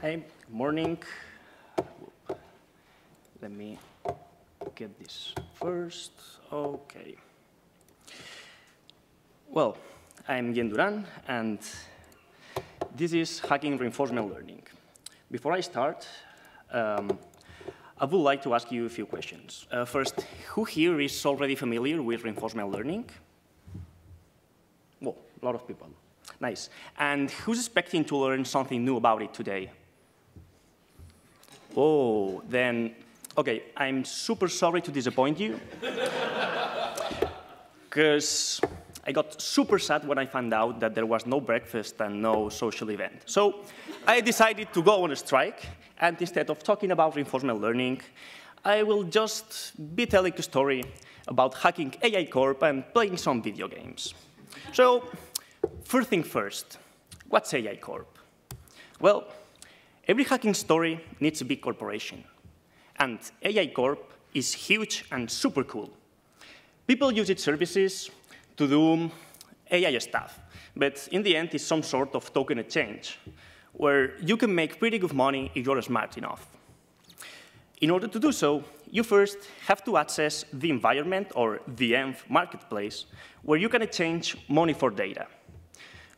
Hi, good morning. Let me get this first. Okay. Well, I'm Guillem Duran, and this is Hacking Reinforcement Learning. Before I start, um, I would like to ask you a few questions. Uh, first, who here is already familiar with reinforcement learning? Well, a lot of people. Nice. And who's expecting to learn something new about it today? Oh, then, okay, I'm super sorry to disappoint you. Because I got super sad when I found out that there was no breakfast and no social event. So I decided to go on a strike, and instead of talking about reinforcement learning, I will just be telling a story about hacking AI Corp and playing some video games. So first thing first, what's AI Corp? Well, every hacking story needs a big corporation, and AI Corp is huge and super cool. People use its services to do AI stuff. But in the end, it's some sort of token exchange, where you can make pretty good money if you're smart enough. In order to do so, you first have to access the environment or the ENV marketplace, where you can exchange money for data.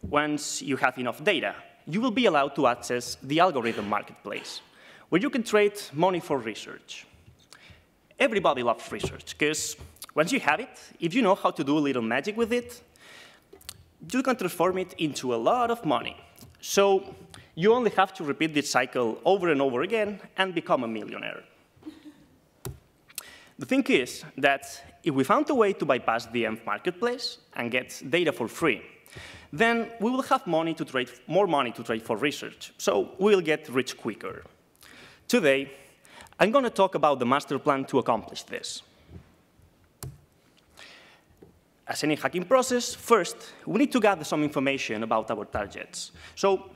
Once you have enough data, you will be allowed to access the algorithm marketplace, where you can trade money for research. Everybody loves research, because once you have it, if you know how to do a little magic with it, you can transform it into a lot of money. So you only have to repeat this cycle over and over again and become a millionaire. The thing is that if we found a way to bypass the ENV marketplace and get data for free, then we will have money to trade, more money to trade for research, so we will get rich quicker. Today, I'm going to talk about the master plan to accomplish this. As any hacking process, first, we need to gather some information about our targets. So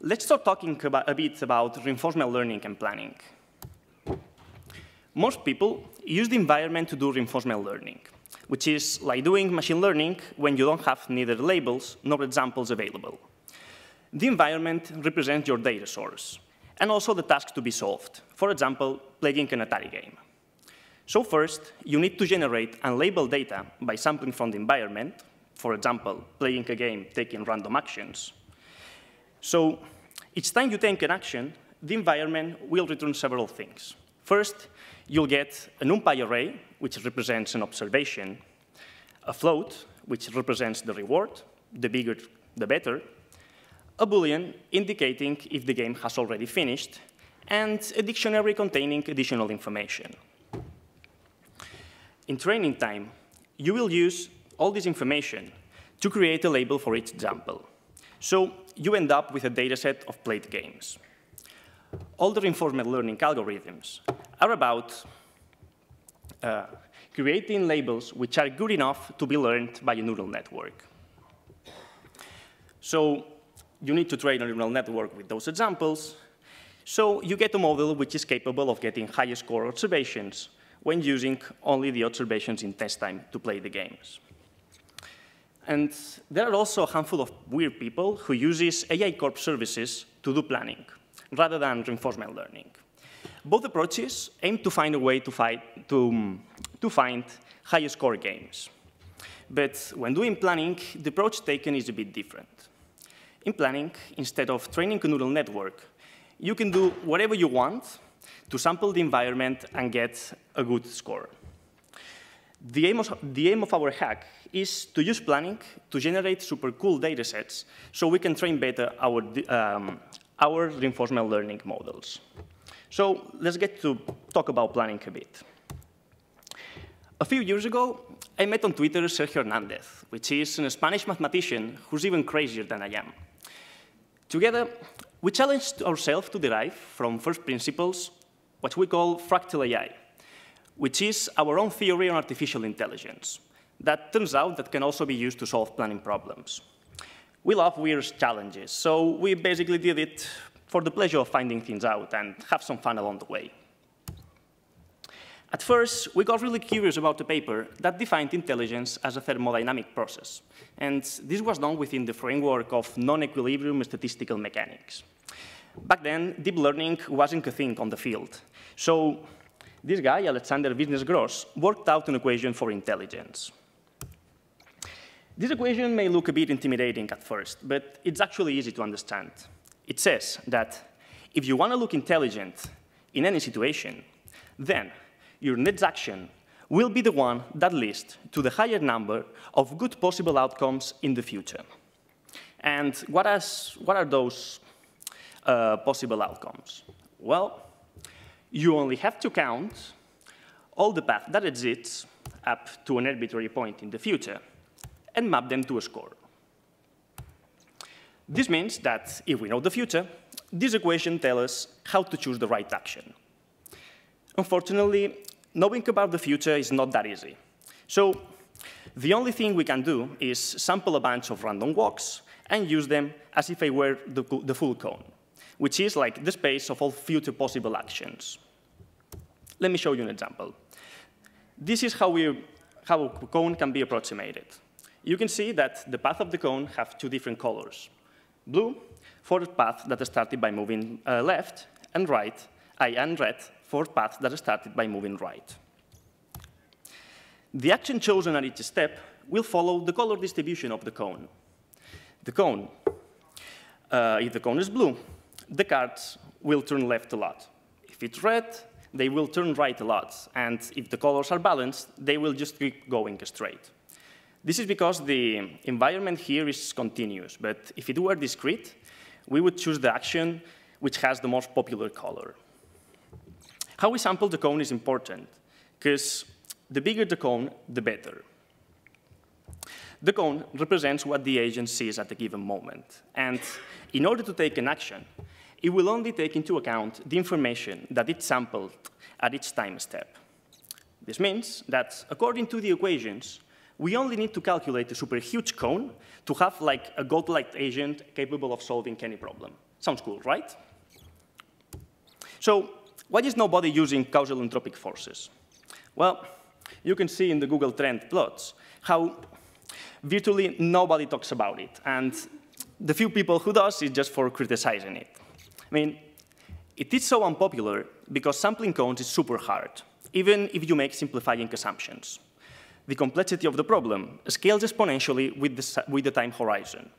let's start talking about, a bit about reinforcement learning and planning. Most people use the environment to do reinforcement learning, which is like doing machine learning when you don't have neither labels nor examples available. The environment represents your data source, and also the tasks to be solved, for example, playing an Atari game. So first, you need to generate and label data by sampling from the environment, for example, playing a game, taking random actions. So each time you take an action, the environment will return several things. First, you'll get a NumPy array, which represents an observation, a float, which represents the reward, the bigger, the better, a boolean indicating if the game has already finished, and a dictionary containing additional information. In training time, you will use all this information to create a label for each example. So you end up with a dataset of played games. The reinforcement learning algorithms are about uh, creating labels which are good enough to be learned by a neural network. So you need to train a neural network with those examples. So you get a model which is capable of getting higher score observations when using only the observations in test time to play the games. And there are also a handful of weird people who uses AI Corp services to do planning, rather than reinforcement learning. Both approaches aim to find a way to, fight, to, to find higher score games. But when doing planning, the approach taken is a bit different. In planning, instead of training a neural network, you can do whatever you want to sample the environment and get a good score. The aim, of, the aim of our hack is to use planning to generate super cool data sets so we can train better our, um, our reinforcement learning models. So let's get to talk about planning a bit. A few years ago, I met on Twitter Sergio Hernandez, which is a Spanish mathematician who's even crazier than I am. Together, we challenged ourselves to derive from first principles what we call fractal AI, which is our own theory on artificial intelligence that turns out that can also be used to solve planning problems. We love weird challenges, so we basically did it for the pleasure of finding things out and have some fun along the way. At first, we got really curious about the paper that defined intelligence as a thermodynamic process, and this was done within the framework of non-equilibrium statistical mechanics. Back then, deep learning wasn't a thing on the field. So this guy, Alexander Wissner-Gross, worked out an equation for intelligence. This equation may look a bit intimidating at first, but it's actually easy to understand. It says that if you want to look intelligent in any situation, then your next action will be the one that leads to the higher number of good possible outcomes in the future. And what, has, what are those uh, possible outcomes? Well, you only have to count all the paths that exist up to an arbitrary point in the future and map them to a score. This means that if we know the future, this equation tells us how to choose the right action. Unfortunately, knowing about the future is not that easy. So the only thing we can do is sample a bunch of random walks and use them as if they were the, the full cone, which is like the space of all future possible actions. Let me show you an example. This is how, we, how a cone can be approximated. You can see that the path of the cone have two different colors. Blue for the path that started by moving uh, left, and right, and red for the path that started by moving right. The action chosen at each step will follow the color distribution of the cone. The cone, uh, if the cone is blue, the cards will turn left a lot. If it's red, they will turn right a lot. And if the colors are balanced, they will just keep going straight. This is because the environment here is continuous, but if it were discrete, we would choose the action which has the most popular color. How we sample the cone is important, because the bigger the cone, the better. The cone represents what the agent sees at a given moment, and in order to take an action, it will only take into account the information that it sampled at each time step. This means that, according to the equations, we only need to calculate a super huge cone to have like a godlike agent capable of solving any problem. Sounds cool, right? So why is nobody using causal entropic forces? Well, you can see in the Google Trend plots how virtually nobody talks about it. And the few people who does is just for criticizing it. I mean, it is so unpopular because sampling cones is super hard, even if you make simplifying assumptions the complexity of the problem scales exponentially with the, with the time horizon.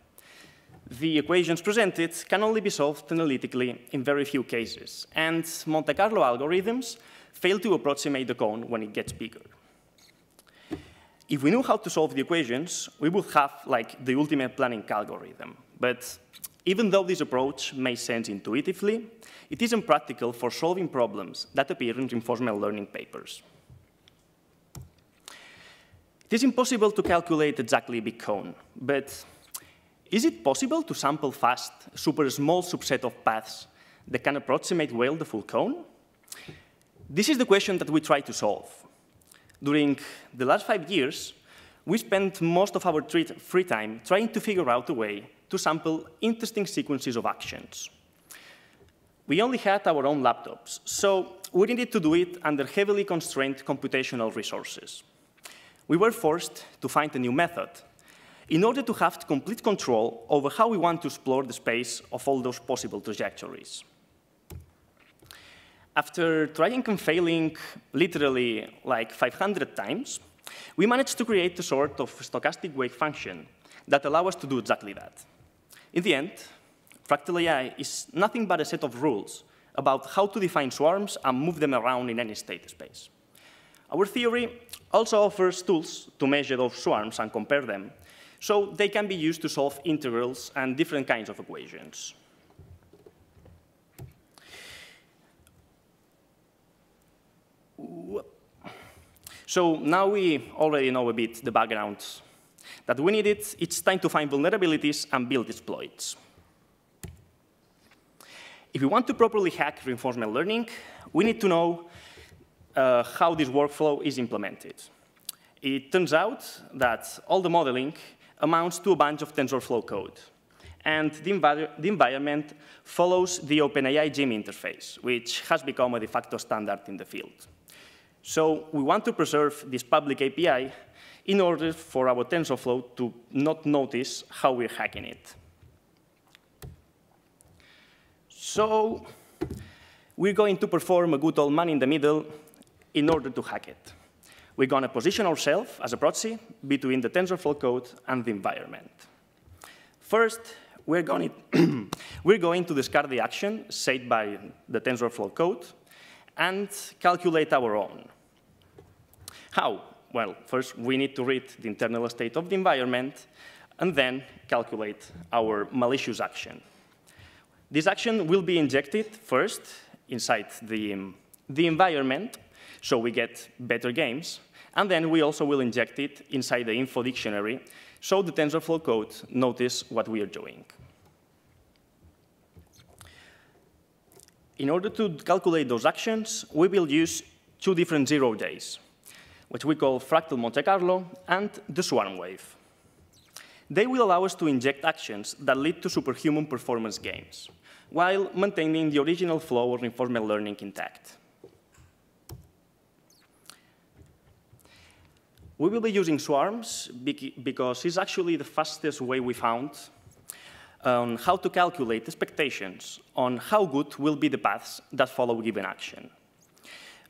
The equations presented can only be solved analytically in very few cases, and Monte Carlo algorithms fail to approximate the cone when it gets bigger. If we knew how to solve the equations, we would have like the ultimate planning algorithm. But even though this approach makes sense intuitively, it isn't practical for solving problems that appear in reinforcement learning papers. It is impossible to calculate exactly a big cone, but is it possible to sample fast a super small subset of paths that can approximate well the full cone? This is the question that we try to solve. During the last five years, we spent most of our free time trying to figure out a way to sample interesting sequences of actions. We only had our own laptops, so we needed to do it under heavily constrained computational resources we were forced to find a new method in order to have complete control over how we want to explore the space of all those possible trajectories. After trying and failing literally like 500 times, we managed to create a sort of stochastic wave function that allows us to do exactly that. In the end, Fractal AI is nothing but a set of rules about how to define swarms and move them around in any state space. Our theory also offers tools to measure those swarms and compare them, so they can be used to solve integrals and different kinds of equations. So now we already know a bit the background that we need it. It's time to find vulnerabilities and build exploits. If we want to properly hack reinforcement learning, we need to know uh, how this workflow is implemented. It turns out that all the modeling amounts to a bunch of TensorFlow code. And the, envi the environment follows the OpenAI Gym interface, which has become a de facto standard in the field. So we want to preserve this public API in order for our TensorFlow to not notice how we're hacking it. So we're going to perform a good old man in the middle in order to hack it. We're going to position ourselves as a proxy between the TensorFlow code and the environment. First, we're going, to we're going to discard the action set by the TensorFlow code and calculate our own. How? Well, first, we need to read the internal state of the environment and then calculate our malicious action. This action will be injected first inside the, the environment, so we get better games, and then we also will inject it inside the info dictionary, so the TensorFlow code notice what we are doing. In order to calculate those actions, we will use two different zero days, which we call fractal Monte Carlo and the swarm wave. They will allow us to inject actions that lead to superhuman performance games while maintaining the original flow of reinforcement learning intact. We will be using swarms because it's actually the fastest way we found on how to calculate expectations on how good will be the paths that follow a given action.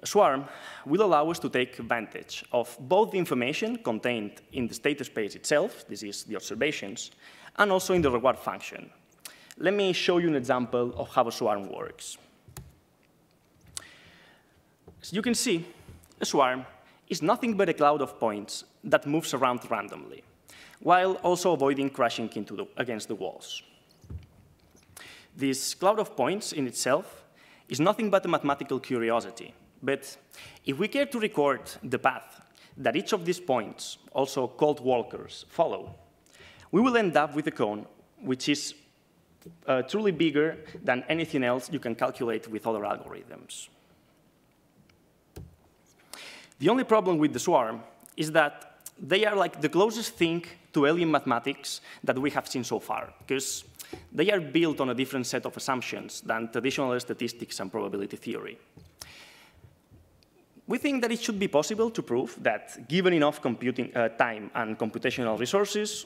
A swarm will allow us to take advantage of both the information contained in the state space itself, this is the observations, and also in the reward function, let me show you an example of how a swarm works. As you can see, a swarm is nothing but a cloud of points that moves around randomly, while also avoiding crashing into the, against the walls. This cloud of points in itself is nothing but a mathematical curiosity, but if we care to record the path that each of these points, also called walkers, follow, we will end up with a cone which is uh, truly bigger than anything else you can calculate with other algorithms. The only problem with the swarm is that they are like the closest thing to alien mathematics that we have seen so far, because they are built on a different set of assumptions than traditional statistics and probability theory. We think that it should be possible to prove that given enough computing uh, time and computational resources,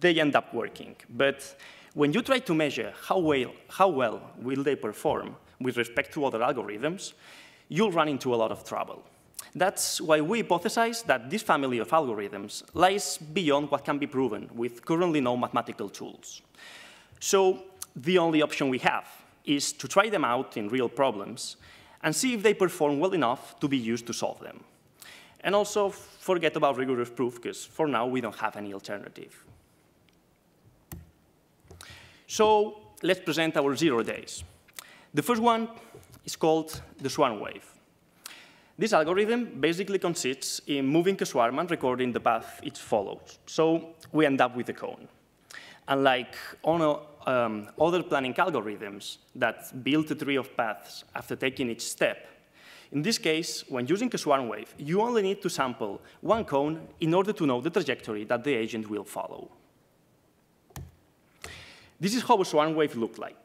they end up working. But when you try to measure how well, how well will they perform with respect to other algorithms, you'll run into a lot of trouble. That's why we hypothesize that this family of algorithms lies beyond what can be proven with currently known mathematical tools. So the only option we have is to try them out in real problems and see if they perform well enough to be used to solve them. And also forget about rigorous proof, because for now we don't have any alternative. So let's present our zero days. The first one is called the Swarm wave. This algorithm basically consists in moving a swarm and recording the path it follows. So we end up with a cone. Unlike on um, other planning algorithms that build a tree of paths after taking each step, in this case, when using a swarm wave, you only need to sample one cone in order to know the trajectory that the agent will follow. This is how a swarm wave looks like.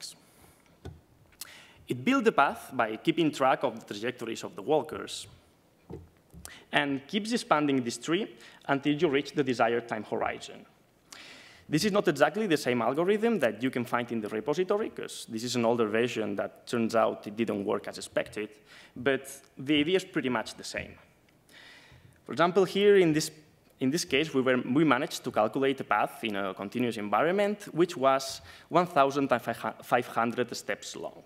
It builds the path by keeping track of the trajectories of the walkers and keeps expanding this tree until you reach the desired time horizon. This is not exactly the same algorithm that you can find in the repository, because this is an older version that turns out it didn't work as expected, but the idea is pretty much the same. For example, here in this in this case, we, were, we managed to calculate a path in a continuous environment, which was 1,500 steps long.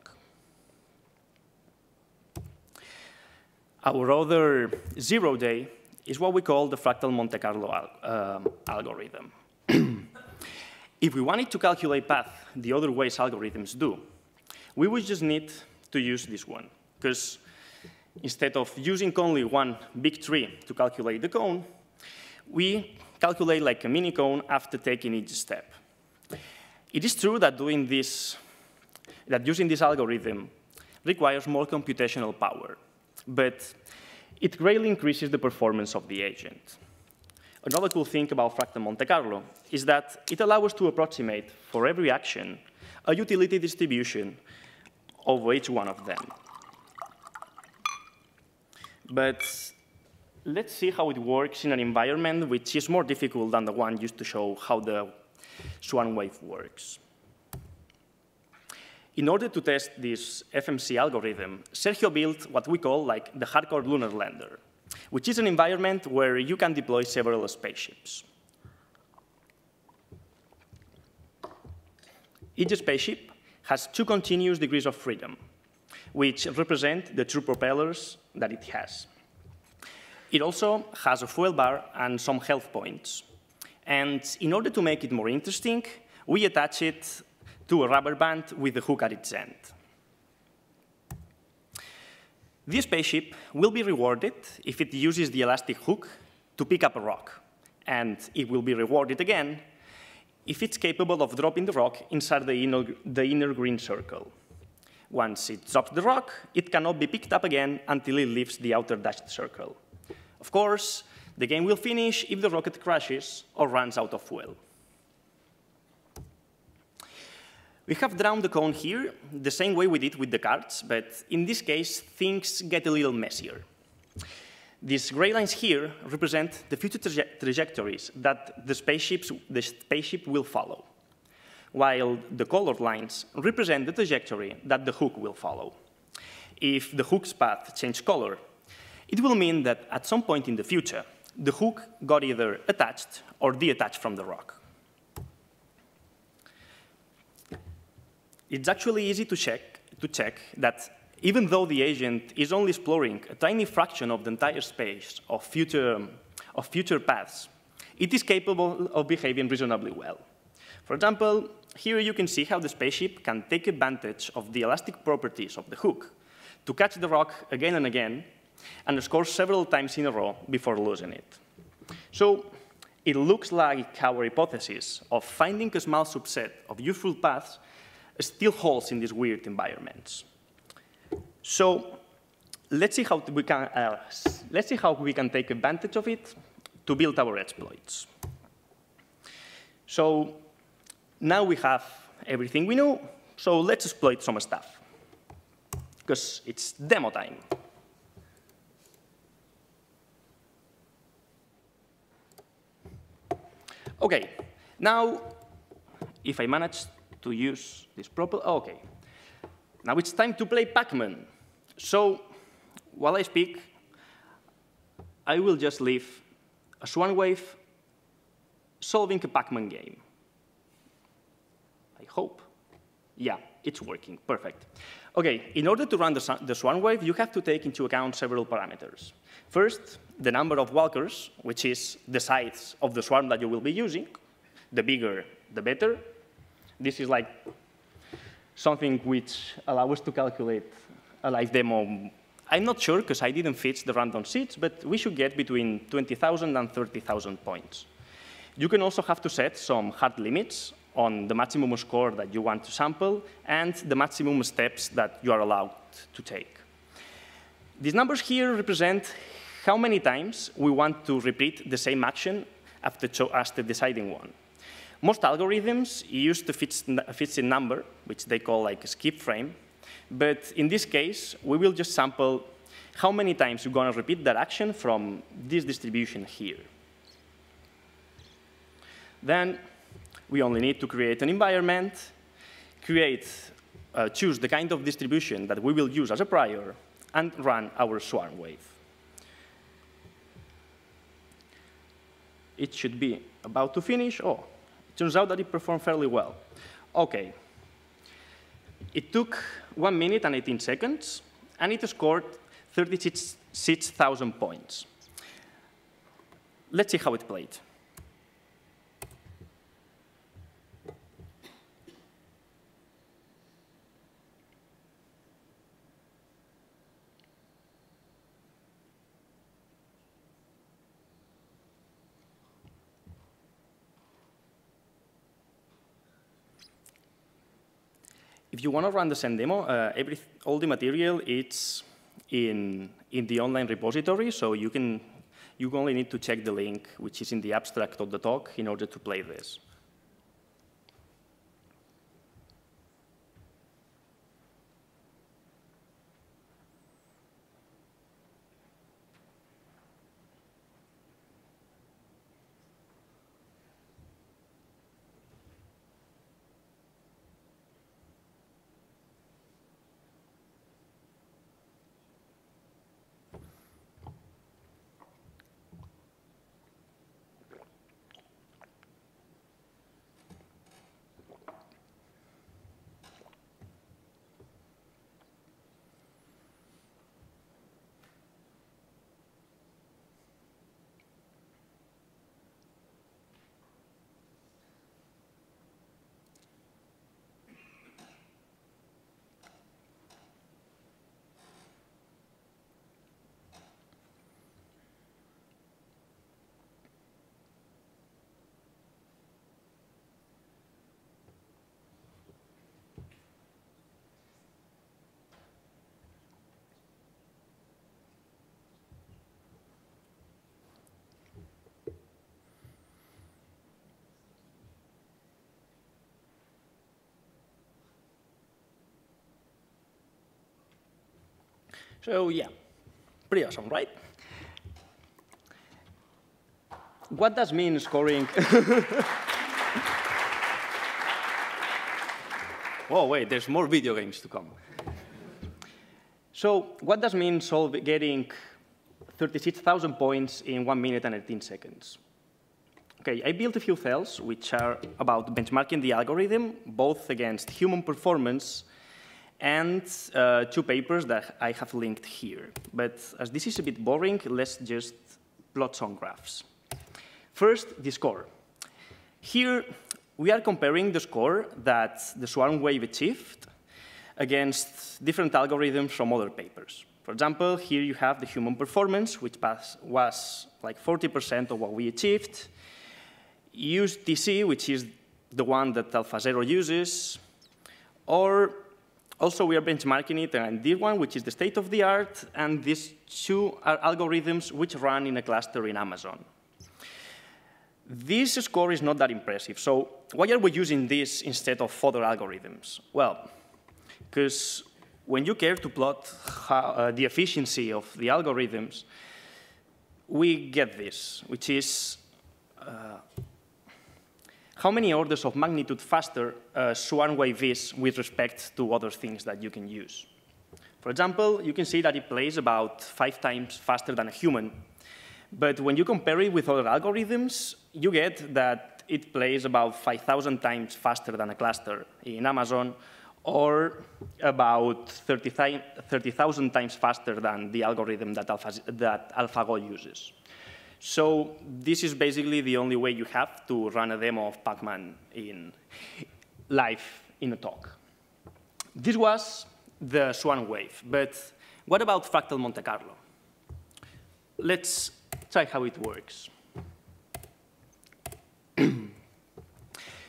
Our other zero day is what we call the fractal Monte Carlo al uh, algorithm. if we wanted to calculate path the other ways algorithms do, we would just need to use this one, because instead of using only one big tree to calculate the cone, we calculate like a mini cone after taking each step. It is true that doing this, that using this algorithm requires more computational power, but it greatly increases the performance of the agent. Another cool thing about Fractal Monte Carlo is that it allows us to approximate, for every action, a utility distribution over each one of them. But let's see how it works in an environment which is more difficult than the one used to show how the swarm wave works. In order to test this FMC algorithm, Sergio built what we call like the hardcore lunar lander, which is an environment where you can deploy several spaceships. Each spaceship has two continuous degrees of freedom, which represent the true propellers that it has. It also has a fuel bar and some health points. And in order to make it more interesting, we attach it to a rubber band with a hook at its end. This spaceship will be rewarded if it uses the elastic hook to pick up a rock, and it will be rewarded again if it's capable of dropping the rock inside the inner, the inner green circle. Once it drops the rock, it cannot be picked up again until it leaves the outer dashed circle. Of course, the game will finish if the rocket crashes or runs out of fuel. We have drawn the cone here the same way we did with the cards, but in this case, things get a little messier. These gray lines here represent the future traje trajectories that the, spaceships, the spaceship will follow, while the colored lines represent the trajectory that the hook will follow. If the hook's path changes color, it will mean that at some point in the future, the hook got either attached or detached from the rock. It's actually easy to check, to check that even though the agent is only exploring a tiny fraction of the entire space of future, of future paths, it is capable of behaving reasonably well. For example, here you can see how the spaceship can take advantage of the elastic properties of the hook to catch the rock again and again and score several times in a row before losing it. So it looks like our hypothesis of finding a small subset of useful paths still holds in these weird environments. So let's see how we can uh, let's see how we can take advantage of it to build our exploits. So now we have everything we know. So let's exploit some stuff because it's demo time. Okay, now if I manage to use this proper, oh, okay. Now it's time to play Pac-Man. So while I speak, I will just leave a swarm wave solving a Pac-Man game. I hope. Yeah, it's working. Perfect. OK, in order to run the, the swarm wave, you have to take into account several parameters. First, the number of walkers, which is the size of the swarm that you will be using. The bigger, the better. This is like something which allows us to calculate a live demo. I'm not sure, because I didn't fetch the random seeds, but we should get between 20,000 and 30,000 points. You can also have to set some hard limits on the maximum score that you want to sample and the maximum steps that you are allowed to take. These numbers here represent how many times we want to repeat the same action after, after deciding one. Most algorithms use the fixed number, which they call like a skip frame. But in this case, we will just sample how many times you're going to repeat that action from this distribution here. Then we only need to create an environment, create, uh, choose the kind of distribution that we will use as a prior, and run our swarm wave. It should be about to finish. Oh, Turns out that it performed fairly well. OK. It took 1 minute and 18 seconds, and it scored 36,000 points. Let's see how it played. if you want to run the same demo, uh, every, all the material is in, in the online repository, so you can you only need to check the link, which is in the abstract of the talk, in order to play this. So yeah, pretty awesome, right? What does mean scoring? oh, wait, there's more video games to come. So what does mean solve getting 36,000 points in 1 minute and 18 seconds? Okay, I built a few cells which are about benchmarking the algorithm, both against human performance and uh, two papers that I have linked here. But as this is a bit boring, let's just plot some graphs. First, the score. Here, we are comparing the score that the swarm wave achieved against different algorithms from other papers. For example, here you have the human performance, which was like 40% of what we achieved, UCT, which is the one that AlphaZero uses, or also we are benchmarking it and this one, which is the state of the art, and these two are algorithms which run in a cluster in Amazon. This score is not that impressive, so why are we using this instead of other algorithms? Well, because when you care to plot how, uh, the efficiency of the algorithms, we get this, which is uh, how many orders of magnitude faster uh, swarm wave is with respect to other things that you can use. For example, you can see that it plays about five times faster than a human. But when you compare it with other algorithms, you get that it plays about 5,000 times faster than a cluster in Amazon, or about 30,000 30, times faster than the algorithm that, Alpha, that AlphaGo uses. So this is basically the only way you have to run a demo of Pacman in live in a talk. This was the Swarm wave, but what about Fractal Monte Carlo? Let's try how it works. in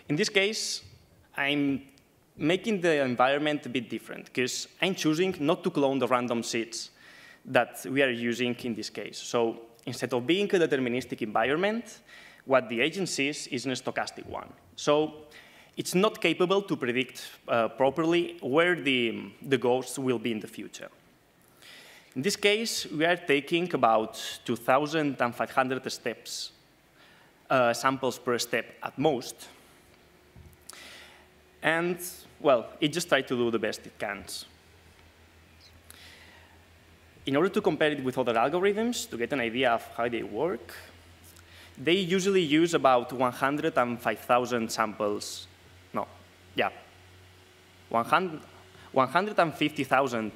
this case, I'm making the environment a bit different because I'm choosing not to clone the random seeds that we are using in this case. So instead of being a deterministic environment, what the agent sees is a stochastic one. So it's not capable to predict uh, properly where the, the ghosts will be in the future. In this case, we are taking about 2,500 steps, uh, samples per step at most. And, well, it just tried to do the best it can in order to compare it with other algorithms, to get an idea of how they work, they usually use about 105,000 samples. No, yeah, 150,000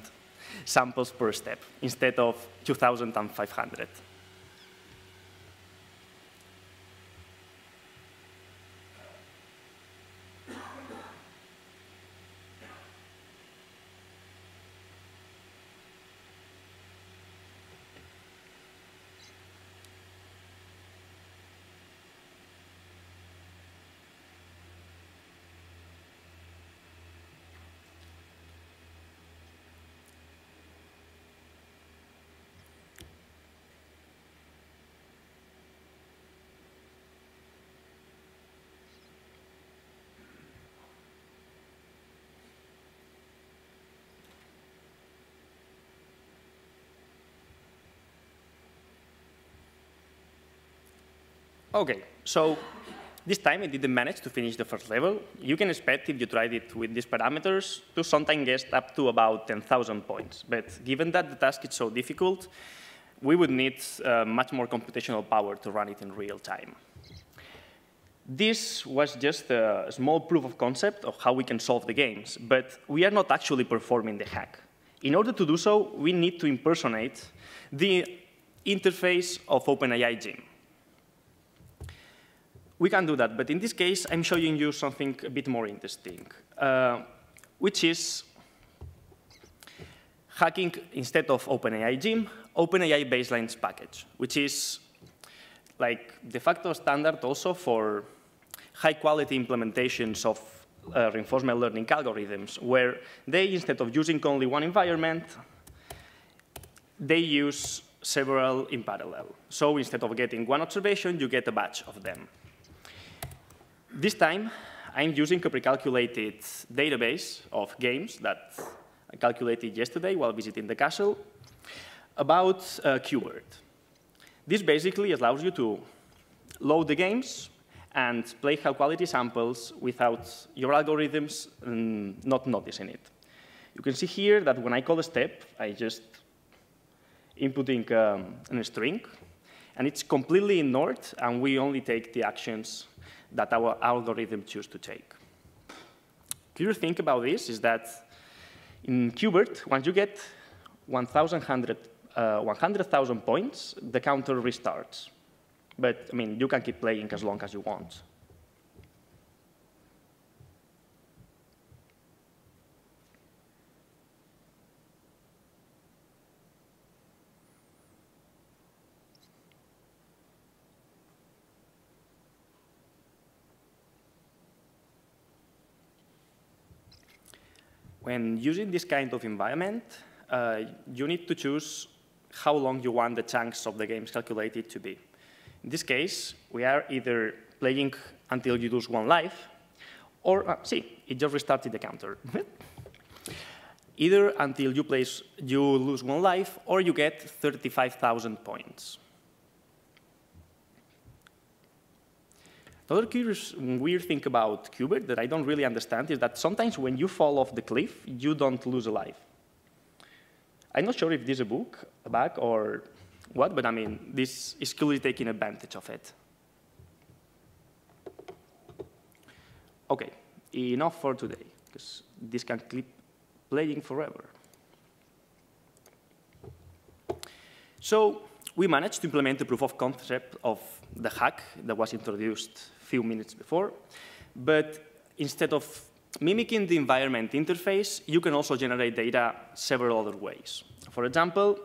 samples per step instead of 2,500. OK, so this time it didn't manage to finish the first level. You can expect, if you tried it with these parameters, to sometimes get up to about 10,000 points. But given that the task is so difficult, we would need uh, much more computational power to run it in real time. This was just a small proof of concept of how we can solve the games, but we are not actually performing the hack. In order to do so, we need to impersonate the interface of OpenAI Gym. We can do that, but in this case, I'm showing you something a bit more interesting, uh, which is hacking, instead of OpenAI Gym, OpenAI Baselines package, which is like de facto standard also for high-quality implementations of uh, reinforcement learning algorithms, where they, instead of using only one environment, they use several in parallel. So instead of getting one observation, you get a batch of them. This time, I'm using a precalculated database of games that I calculated yesterday while visiting the castle, about uh, Qbert. This basically allows you to load the games and play high quality samples without your algorithms um, not noticing it. You can see here that when I call a step, I just inputting um, a string, and it's completely ignored, and we only take the actions that our algorithm choose to take. Clear thing about this is that in Qbert, once you get 100,000 uh, 100, points, the counter restarts. But I mean, you can keep playing as long as you want. When using this kind of environment, uh, you need to choose how long you want the chunks of the games calculated to be. In this case, we are either playing until you lose one life, or, uh, see, it just restarted the counter. either until you, place, you lose one life, or you get 35,000 points. Another curious, mm, weird thing about Qbert that I don't really understand is that sometimes when you fall off the cliff, you don't lose a life. I'm not sure if this is a book, a bug, or what, but I mean, this is clearly taking advantage of it. OK, enough for today, because this can keep playing forever. So we managed to implement the proof of concept of the hack that was introduced few minutes before, but instead of Mimicking the environment interface, you can also generate data several other ways. For example,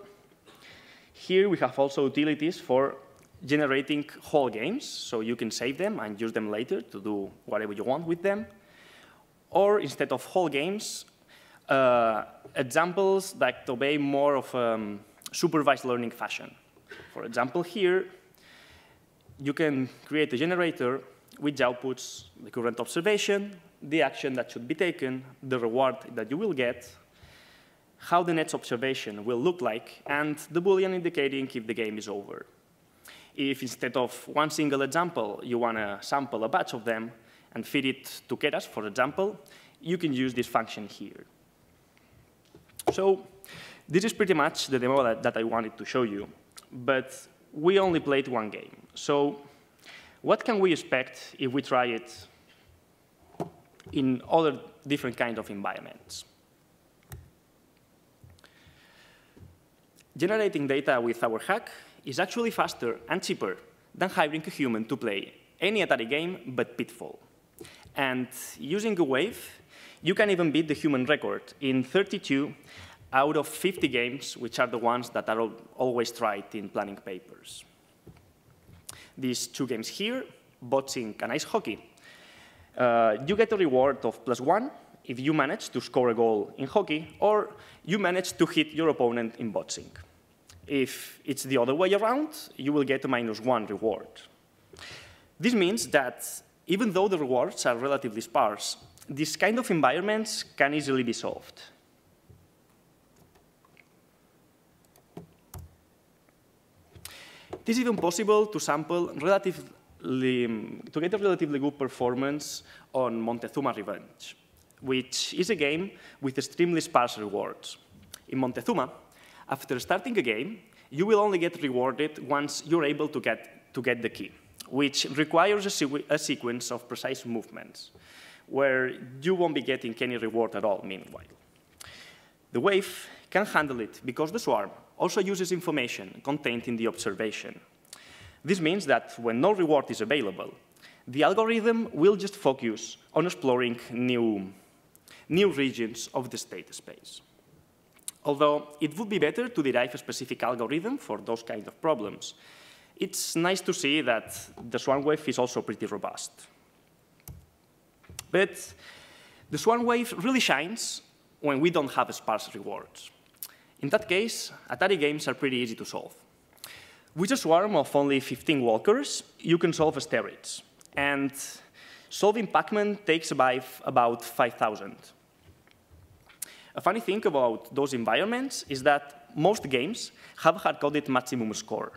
here we have also utilities for generating whole games, so you can save them and use them later to do whatever you want with them. Or instead of whole games, uh, examples that obey more of a um, supervised learning fashion. For example, here, you can create a generator which outputs the current observation, the action that should be taken, the reward that you will get, how the next observation will look like, and the Boolean indicating if the game is over. If instead of one single example, you want to sample a batch of them and feed it to Keras, for example, you can use this function here. So this is pretty much the demo that, that I wanted to show you. But we only played one game. So what can we expect if we try it in other different kind of environments. Generating data with our hack is actually faster and cheaper than hiring a human to play any Atari game but Pitfall. And using a wave, you can even beat the human record in 32 out of 50 games, which are the ones that are always tried in planning papers. These two games here, boxing and ice hockey, uh, you get a reward of plus one if you manage to score a goal in hockey, or you manage to hit your opponent in boxing. If it's the other way around, you will get a minus one reward. This means that even though the rewards are relatively sparse, these kind of environments can easily be solved. It is even possible to sample relative to get a relatively good performance on Montezuma Revenge, which is a game with extremely sparse rewards. In Montezuma, after starting a game, you will only get rewarded once you're able to get, to get the key, which requires a, a sequence of precise movements, where you won't be getting any reward at all meanwhile. The wave can handle it because the swarm also uses information contained in the observation, this means that when no reward is available, the algorithm will just focus on exploring new, new regions of the state space. Although it would be better to derive a specific algorithm for those kind of problems, it's nice to see that the swarm wave is also pretty robust. But the swarm wave really shines when we don't have sparse rewards. In that case, Atari games are pretty easy to solve. With a swarm of only 15 walkers, you can solve asteroids. And solving Pac-Man takes about 5,000. A funny thing about those environments is that most games have a hard-coded maximum score.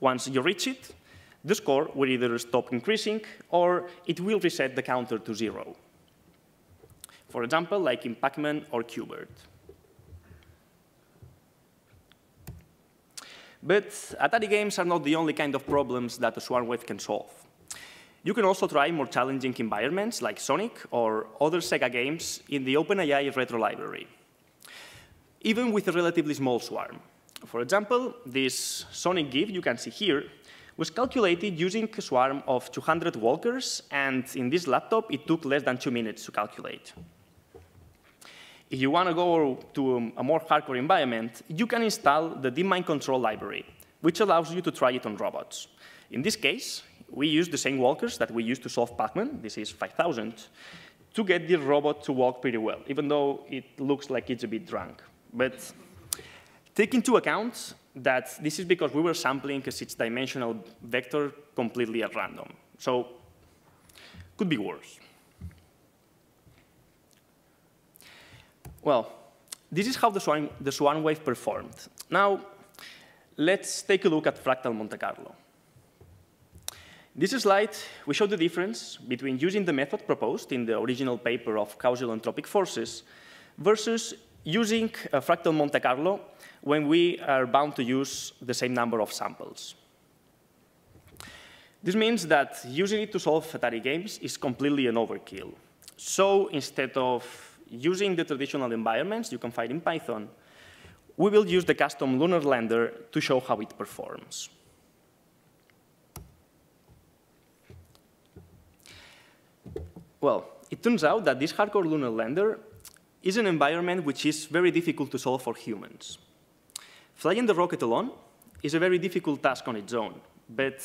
Once you reach it, the score will either stop increasing or it will reset the counter to zero. For example, like in Pac-Man or Q*bert. But Atari games are not the only kind of problems that a swarm wave can solve. You can also try more challenging environments like Sonic or other Sega games in the OpenAI retro library, even with a relatively small swarm. For example, this Sonic GIF you can see here was calculated using a swarm of 200 walkers, and in this laptop, it took less than two minutes to calculate. If you want to go to a more hardcore environment, you can install the DeepMind control library, which allows you to try it on robots. In this case, we use the same walkers that we used to solve Pac-Man, this is 5,000, to get the robot to walk pretty well, even though it looks like it's a bit drunk. But take into account that this is because we were sampling a six-dimensional vector completely at random. So could be worse. Well, this is how the Swan, the swarm wave performed. Now, let's take a look at fractal Monte Carlo. This slide, we show the difference between using the method proposed in the original paper of causal entropic forces versus using a fractal Monte Carlo when we are bound to use the same number of samples. This means that using it to solve Atari games is completely an overkill. So instead of using the traditional environments you can find in Python, we will use the custom lunar lander to show how it performs. Well, it turns out that this hardcore lunar lander is an environment which is very difficult to solve for humans. Flying the rocket alone is a very difficult task on its own, but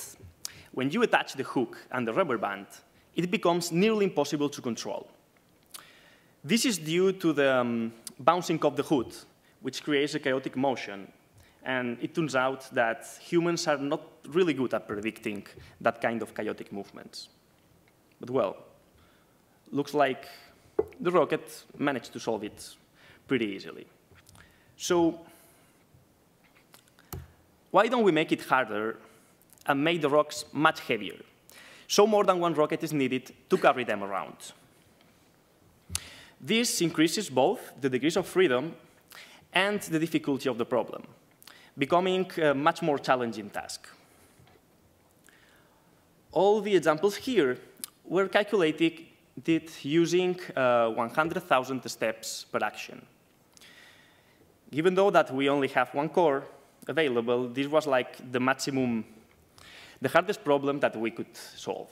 when you attach the hook and the rubber band, it becomes nearly impossible to control. This is due to the um, bouncing of the hood, which creates a chaotic motion. And it turns out that humans are not really good at predicting that kind of chaotic movements. But well, looks like the rocket managed to solve it pretty easily. So why don't we make it harder and make the rocks much heavier, so more than one rocket is needed to carry them around? This increases both the degrees of freedom and the difficulty of the problem, becoming a much more challenging task. All the examples here were calculated using uh, 100,000 steps per action. Given though that we only have one core available, this was like the maximum, the hardest problem that we could solve.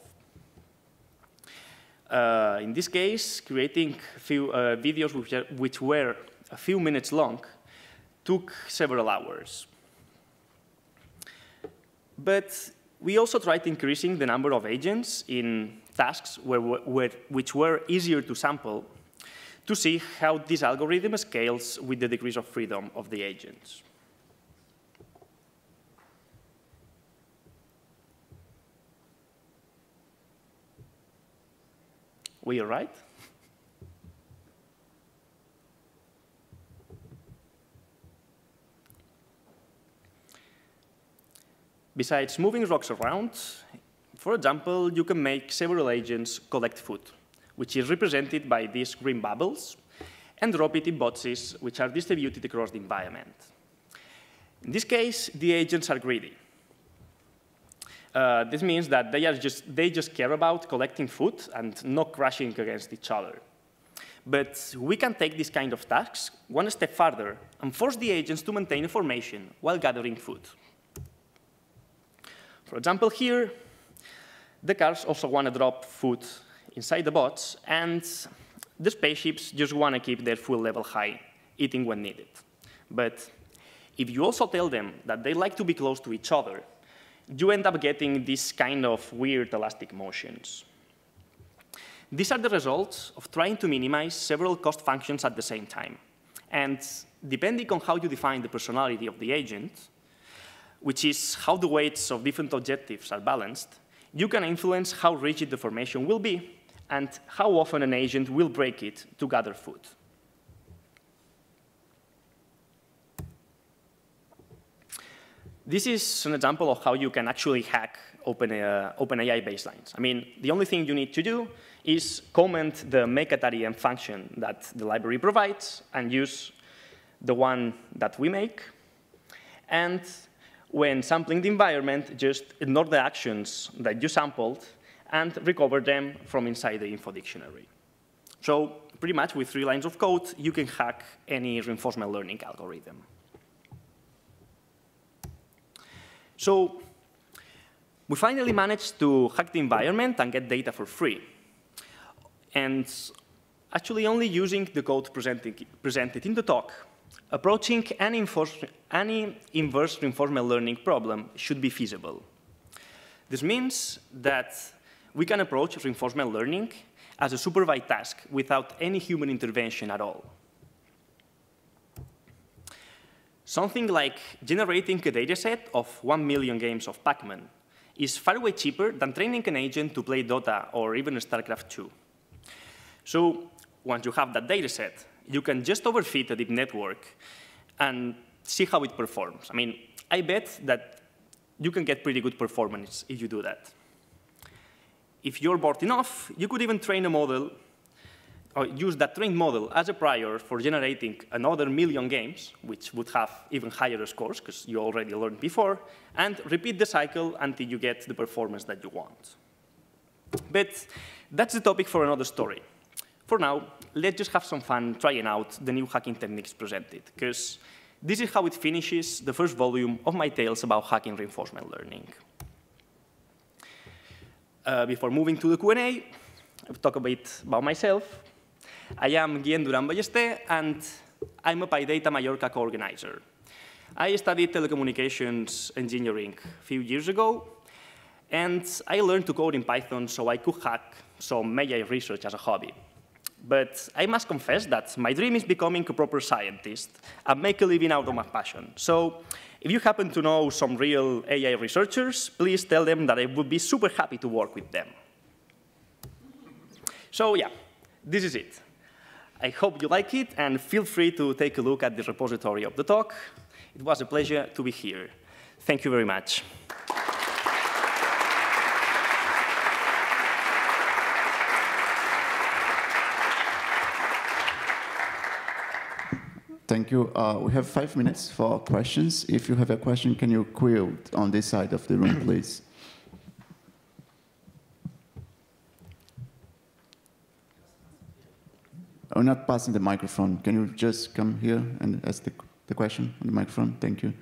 Uh, in this case, creating few uh, videos which, are, which, were a few minutes long took several hours. But we also tried increasing the number of agents in tasks where, where, which were easier to sample to see how this algorithm scales with the degrees of freedom of the agents. We are right? Besides moving rocks around, for example, you can make several agents collect food, which is represented by these green bubbles, and drop it in boxes, which are distributed across the environment. In this case, the agents are greedy. Uh, this means that they, are just, they just care about collecting food and not crashing against each other. But we can take this kind of tasks one step further and force the agents to maintain information while gathering food. For example, here, the cars also want to drop food inside the bots, and the spaceships just want to keep their fuel level high, eating when needed. But if you also tell them that they like to be close to each other, you end up getting this kind of weird elastic motions. These are the results of trying to minimize several cost functions at the same time. And depending on how you define the personality of the agent, which is how the weights of different objectives are balanced, you can influence how rigid the formation will be and how often an agent will break it to gather food. This is an example of how you can actually hack Open, uh, OpenAI baselines. I mean, the only thing you need to do is comment the make_atari_m function that the library provides and use the one that we make. And when sampling the environment, just ignore the actions that you sampled and recover them from inside the info dictionary. So pretty much with three lines of code, you can hack any reinforcement learning algorithm. So we finally managed to hack the environment and get data for free. And actually only using the code presented, in the talk, approaching any, any inverse reinforcement learning problem should be feasible. This means that we can approach reinforcement learning as a supervised task without any human intervention at all. Something like generating a dataset of 1 million games of Pac-Man is far way cheaper than training an agent to play Dota or even StarCraft 2. So once you have that dataset, you can just overfit a deep network and see how it performs. I mean, I bet that you can get pretty good performance if you do that. If you're bored enough, you could even train a model use that trained model as a prior for generating another million games, which would have even higher scores, because you already learned before, and repeat the cycle until you get the performance that you want. But that's the topic for another story. For now, let's just have some fun trying out the new hacking techniques presented, because this is how it finishes the first volume of my tales about hacking reinforcement learning. Uh, before moving to the Q&A, I'll talk a bit about myself. I am Guillem Duran Ballester, and I'm a PyData Mallorca co-organizer. I studied telecommunications engineering a few years ago, and I learned to code in Python so I could hack some AI research as a hobby. But I must confess that my dream is becoming a proper scientist and make a living out of my passion. So if you happen to know some real AI researchers, please tell them that I would be super happy to work with them. So yeah, this is it. I hope you like it, and feel free to take a look at the repository of the talk. It was a pleasure to be here. Thank you very much. Thank you. Uh, we have five minutes for questions. If you have a question, can you queue on this side of the room, please? I'm not passing the microphone. Can you just come here and ask the, the question on the microphone? Thank you.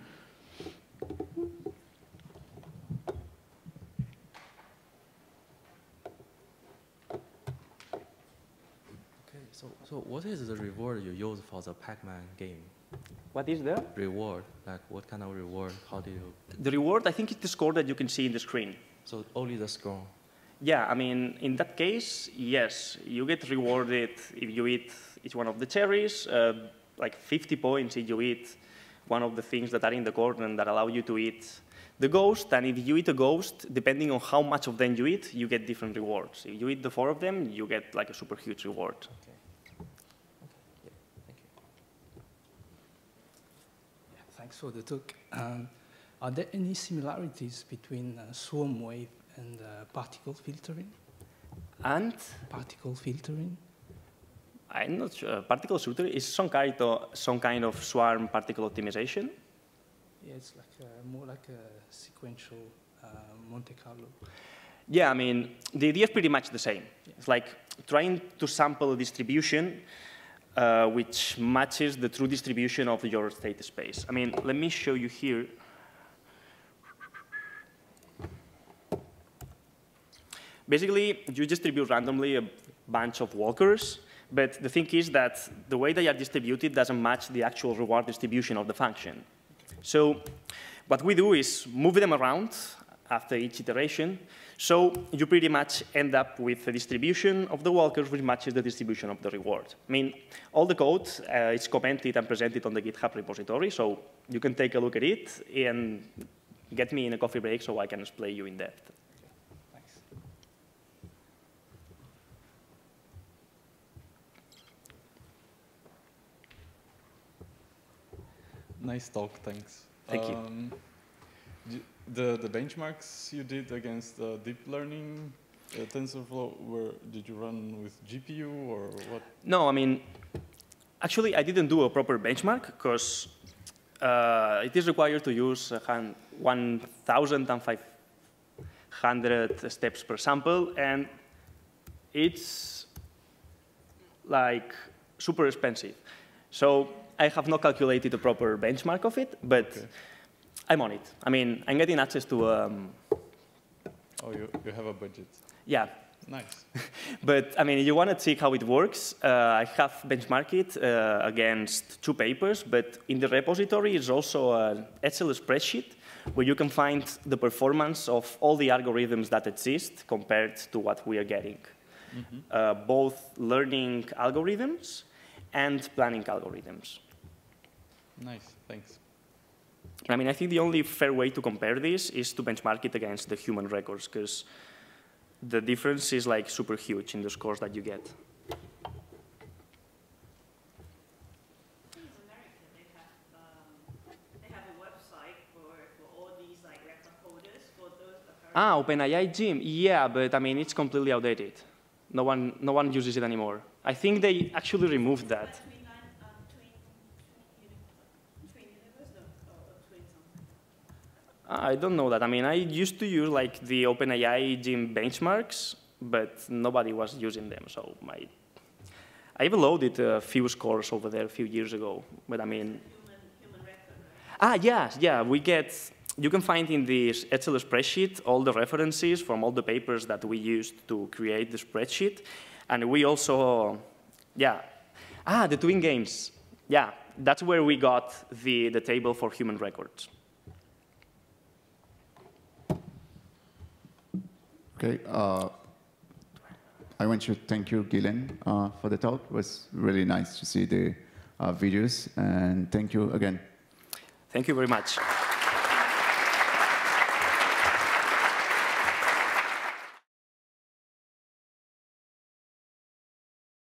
Okay, so, so what is the reward you use for the Pac-Man game? What is the? Reward, like what kind of reward? How do you? The reward, I think, it's the score that you can see in the screen. So only the score. Yeah, I mean, in that case, yes, you get rewarded if you eat each one of the cherries, uh, like 50 points if you eat one of the things that are in the corner that allow you to eat the ghost, and if you eat a ghost, depending on how much of them you eat, you get different rewards. If you eat the four of them, you get like a super huge reward. Okay. Okay. Yeah. Thank you. Yeah, thanks for the talk. Um, are there any similarities between uh, swarm wave and uh, particle filtering? And Particle filtering? I'm not sure. Particle filtering is some kind of some kind of swarm particle optimization. Yeah, it's like uh, more like a sequential uh, Monte Carlo. Yeah, I mean, the idea is pretty much the same. It's like trying to sample a distribution uh, which matches the true distribution of your state space. I mean, let me show you here. Basically, you distribute randomly a bunch of walkers, but the thing is that the way they are distributed doesn't match the actual reward distribution of the function. So what we do is move them around after each iteration, so you pretty much end up with a distribution of the walkers which matches the distribution of the reward. I mean, all the code uh, is commented and presented on the GitHub repository, so you can take a look at it and get me in a coffee break so I can explain you in depth. Thanks. Nice talk, thanks. Thank you. Um, D- The, the benchmarks you did against uh, deep learning uh, TensorFlow, were, did you run with GPU or what? No, I mean, actually, I didn't do a proper benchmark because uh, it is required to use a 1,500 steps per sample, and it's like super expensive. So I have not calculated a proper benchmark of it, but Okay. I'm on it. I mean, I'm getting access to, um, Oh, you, you have a budget. yeah, Nice. But I mean, you want to see how it works. Uh, I have benchmarked it uh, against two papers, but in the repository is also an Excel spreadsheet where you can find the performance of all the algorithms that exist compared to what we are getting. Uh, both learning algorithms and planning algorithms. Nice, thanks. I mean, I think the only fair way to compare this is to benchmark it against the human records, because the difference is like super huge in the scores that you get. think it's America. They have um, they have a website for, for all these like record holders for those apparently. Ah, OpenAI Gym. Yeah, but I mean, it's completely outdated. No one, no one uses it anymore. I think they actually removed that. Twin line, um, twin, twin, uni- twin universe, no, or, or twin something. I don't know that. I mean, I used to use like the OpenAI Gym benchmarks, but nobody was using them. So my, I even loaded a few scores over there a few years ago. But I mean, Human, human record, right? Ah, yes, yeah, we get, you can find in this Excel spreadsheet all the references from all the papers that we used to create the spreadsheet. And we also, yeah, ah, the twin games. Yeah, that's where we got the, the table for human records. Okay. Uh, I want to thank you, Guillem, uh, for the talk. It was really nice to see the uh, videos, and thank you again. Thank you very much.